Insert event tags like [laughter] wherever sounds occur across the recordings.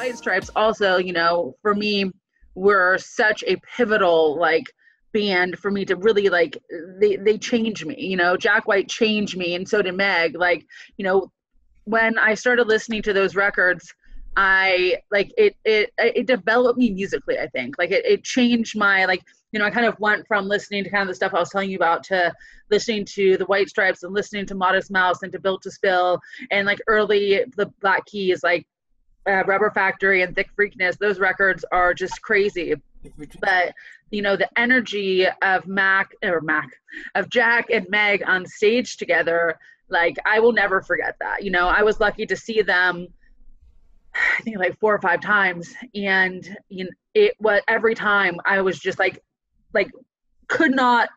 White Stripes also, you know, for me, were such a pivotal like band for me to really like they they changed me you know jack white changed me and so did meg. Like you know when i started listening to those records i like it it it developed me musically i think. Like it, it changed my like you know i kind of went from listening to kind of the stuff i was telling you about to listening to the white stripes and listening to modest mouse and to built to spill and like early the black keys like uh, rubber factory and thickfreakness those records are just crazy. But you know the energy of mac or mac of jack and meg on stage together like i will never forget that. You know i was lucky to see them i think like four or five times. And you know it was every time i was just like like could not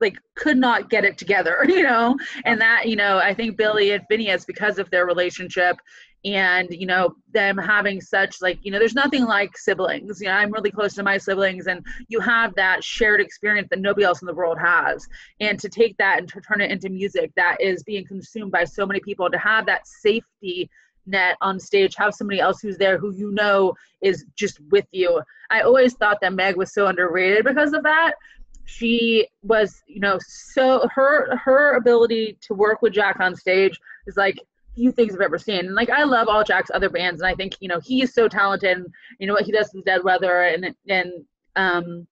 like could not get it together [laughs] you know? And that you know i think billie and finneas because of their relationship and you know them having such like you know there's nothing like siblings. You know i'm really close to my siblings and you have that shared experience that nobody else in the world has. And to take that and to turn it into music that is being consumed by so many people to have that safety net on stage have somebody else who's there who you know is just with you. I always thought that meg was so underrated because of that she was you know so her her ability to work with jack on stage is like few things I've ever seen. And like I love all Jack's other bands, and I think you know he's so talented. And, you know what he does with Dead Weather and and um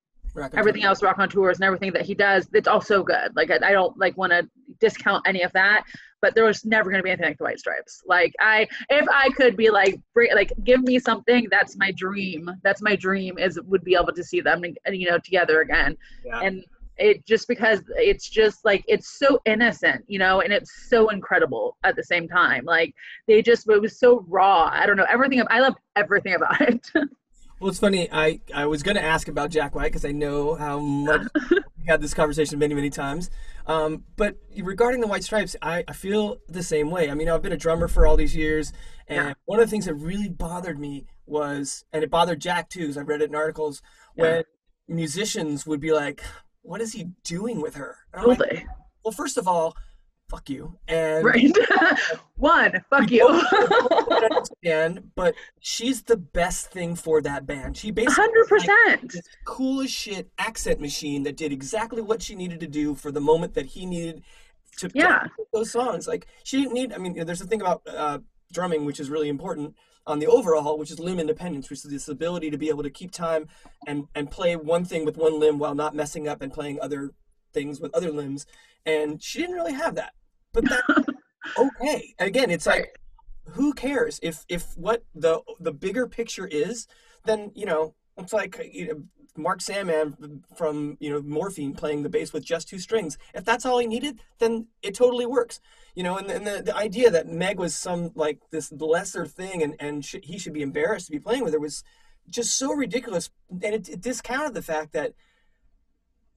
everything else, Raconteurs and everything that he does. It's all so good. Like I, I don't like want to discount any of that, but there was never going to be anything like the White Stripes. Like I, if I could be like, like give me something, that's my dream. That's my dream is would be able to see them, you know, together again. Yeah. And it just because it's just like it's so innocent you know and it's so incredible at the same time like they just it was so raw i don't know everything i love everything about it [laughs] well it's funny i i was going to ask about jack white because i know how much [laughs] we had this conversation many many times um, but regarding the white stripes I, I feel the same way i mean i've been a drummer for all these years and yeah. one of the things that really bothered me was and it bothered jack too because i've read it in articles yeah. when musicians would be like what is he doing with her? Like, well, first of all, fuck you. And right. [laughs] [laughs] One, fuck you. understand, [laughs] but she's the best thing for that band. She basically hundred percent this cool as shit accent machine that did exactly what she needed to do for the moment that he needed to yeah those songs. Like she didn't need. I mean, there's a thing about uh, drumming which is really important on the overall, which is limb independence, which is this ability to be able to keep time and and play one thing with one limb while not messing up and playing other things with other limbs. And she didn't really have that, but that's [laughs] okay. Again, it's like who cares if if what the the bigger picture is, then you know it's like uh, you know, Mark Sandman from you know Morphine playing the bass with just two strings. If that's all he needed, then it totally works you know, and, and the, the idea that Meg was some like this lesser thing and, and sh- he should be embarrassed to be playing with her was just so ridiculous. And it, it discounted the fact that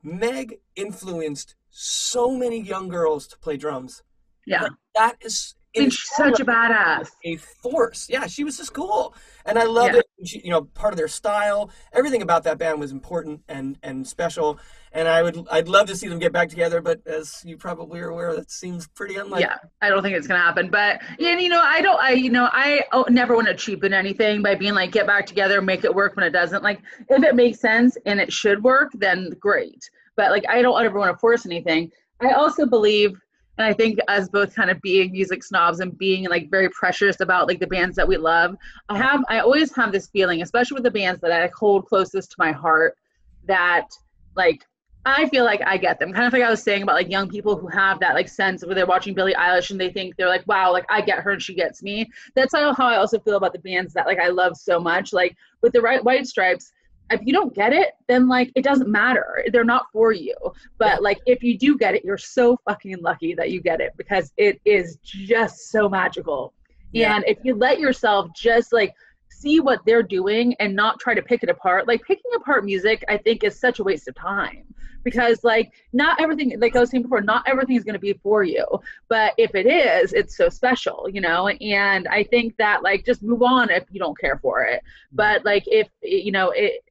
Meg influenced so many young girls to play drums. Yeah. Like, that is she's such a badass. A force. Yeah, she was just cool. And I loved yeah. it. She, you know, part of their style, everything about that band was important and and special and I would I'd love to see them get back together, but as you probably are aware, that seems pretty unlikely. Yeah, I don't think it's gonna happen. But and you know, I don't, I you know, I oh, never want to cheapen anything by being like get back together, make it work when it doesn't. Like if it makes sense and it should work, then great. But like I don't ever want to force anything. I also believe and I think as both kind of being music snobs and being like very precious about like the bands that we love, I have I always have this feeling, especially with the bands that I hold closest to my heart, that like I feel like I get them. Kind of like I was saying about like young people who have that like sense where they're watching Billie Eilish and they think they're like, wow, like I get her and she gets me. That's how, how I also feel about the bands that like I love so much. Like with the right White Stripes, if you don't get it, then like it doesn't matter. They're not for you. But like if you do get it, you're so fucking lucky that you get it because it is just so magical. Yeah. And if you let yourself just like see what they're doing and not try to pick it apart, like picking apart music, I think is such a waste of time because like not everything like i was saying before not everything is going to be for you but if it is it's so special you know and i think that like just move on if you don't care for it mm-hmm. but like if you know it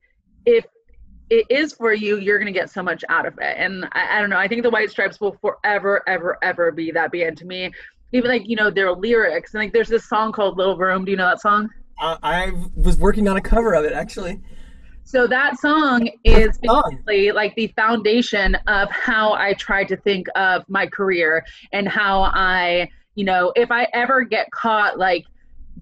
if it is for you you're going to get so much out of it. And I, I don't know i think the white stripes will forever ever ever be that band to me. Even like you know their lyrics and like there's this song called little room. Do you know that song? I, I was working on a cover of it actually. So that song is basically like the foundation of how I try to think of my career and how I, you know, if I ever get caught like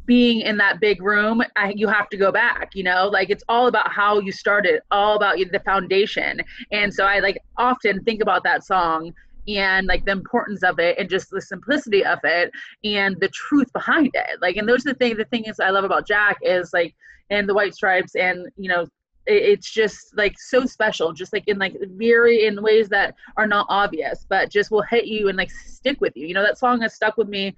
being in that big room, I, you have to go back, you know, like it's all about how you started, all about the foundation. And so I like often think about that song and like the importance of it and just the simplicity of it and the truth behind it. Like, and those are the thing, the thing is I love about Jack is like, and the white stripes and, you know, it's just like so special just like in like very in ways that are not obvious but just will hit you and like stick with you you know that song has stuck with me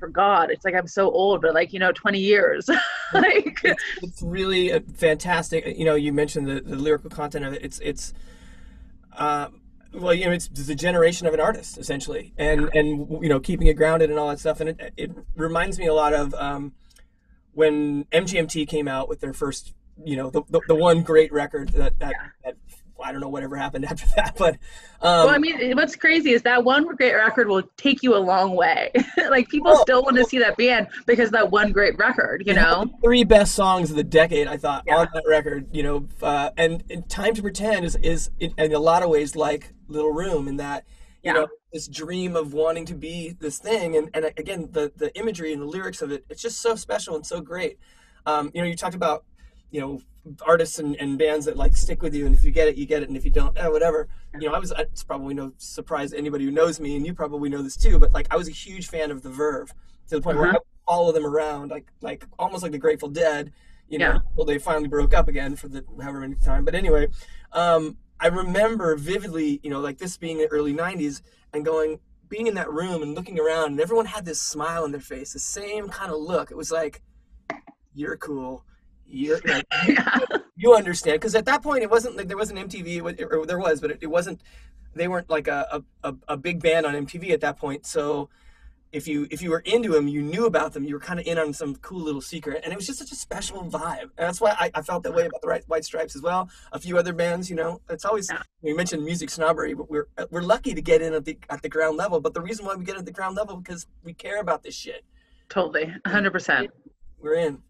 for god. It's like i'm so old but like you know 20 years. [laughs] Like it's, it's, really fantastic. You know you mentioned the, the lyrical content of it. It's it's uh, well you know it's, the generation of an artist essentially. And and you know keeping it grounded and all that stuff. And it, it reminds me a lot of um, when mgmt came out with their first you know the, the, the one great record that that, yeah. that I don't know whatever happened [laughs] after that, but um, well, I mean, what's crazy is that one great record will take you a long way. [laughs] like people oh, still want to see that band because that one great record, you know. Three best songs of the decade, I thought, yeah. on that record, you know, uh, and, and, "Time to Pretend" is is in, in, a lot of ways like "Little Room" in that you yeah. know this dream of wanting to be this thing, and and again the the imagery and the lyrics of it, it's just so special and so great. Um, you know, you talked about you know artists and, and bands that like stick with you and if you get it you get it and if you don't eh, whatever you know i was it's probably no surprise to anybody who knows me and you probably know this too but like i was a huge fan of the verve to the point uh-huh. where i follow them around like like almost like the grateful dead you know yeah. well they finally broke up again for the however many time but anyway um i remember vividly you know like this being the early 90s and going being in that room and looking around and everyone had this smile on their face the same kind of look it was like you're cool you're [laughs] like, yeah. you, understand because at that point it wasn't like there wasn't MTV or there was but it, it wasn't they weren't like a, a, a big band on MTV at that point. So if you if you were into them you knew about them you were kind of in on some cool little secret and it was just such a special vibe. And that's why I, I felt that way about the right, White Stripes as well. A few other bands you know it's always yeah. we mentioned music snobbery but we're we're lucky to get in at the at the ground level but the reason why we get at the ground level because we care about this shit. Totally. 100% we're in